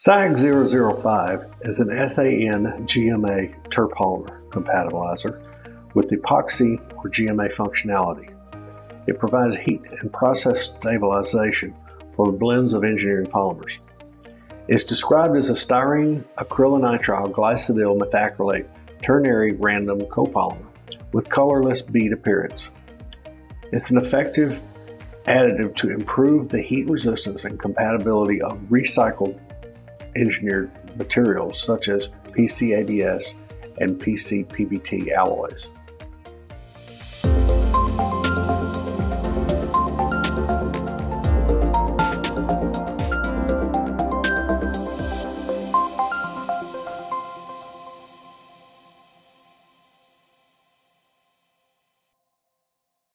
SAG 005 is an SAN GMA terpolymer compatibilizer with epoxy or GMA functionality. It provides heat and process stabilization for blends of engineering polymers. It's described as a styrene acrylonitrile glycidyl methacrylate ternary random copolymer with colorless bead appearance. It's an effective additive to improve the heat resistance and compatibility of recycled engineered materials such as PCABS and PCPBT alloys.